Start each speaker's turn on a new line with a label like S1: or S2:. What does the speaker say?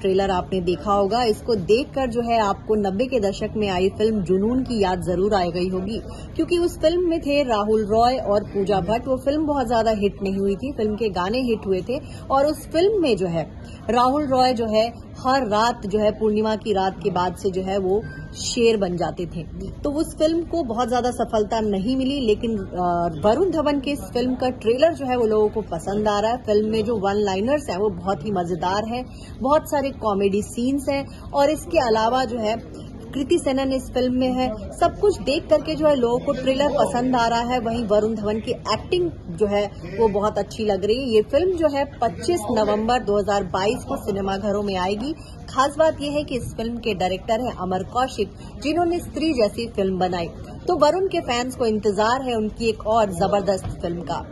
S1: Trailer आपने देखा होगा। इसको देखकर जो है आपको नब्बे के दशक में आई फ़िल्म जुनून की याद ज़रूर आ गई होगी। क्योंकि उस फ़िल्म में थे राहुल रॉय और पूजा भट्ट। वो फ़िल्म बहुत ज़्यादा हिट नहीं हुई थी। फ़िल्म के गाने हिट हुए थे। और उस फ़िल्म में जो है राहुल रॉय जो है हर रात जो है, पूर्णिमा की रात के बाद से जो है वो शेर बन जाते थे। तो उस फ़िल्म को बहुत ज़्यादा सफलता नहीं मिली, लेकिन वरुण धवन के इस फ़िल्म का ट्रेलर जो है वो लोगों को पसंद आ रहा है। फ़िल्म में जो वन लाइनर्स हैं वो बहुत ही मज़ेदार हैं, बहुत सारे कॉमेडी सीन्स हैं, और इसके अलावा जो है कृति सेनन इस फ़िल्म में है। सब कुछ देख करके जो है लोगों को ट्रेलर पसंद आ रहा है। वहीं वरुण धवन की एक्टिंग जो है, वो बहुत अच्छी लग रही है। ये फ़िल्म जो है 25 नवंबर 2022 को सिनेमाघरों में आएगी। खास बात यह है कि इस फ़िल्म के डायरेक्टर हैं अमर कौशिक, जिन्होंने स्त्री जैसी फ़िल्म बनाई। तो वरुण के फैंस को इंतज़ार है उनकी एक और ज़बरदस्त फ़िल्म का।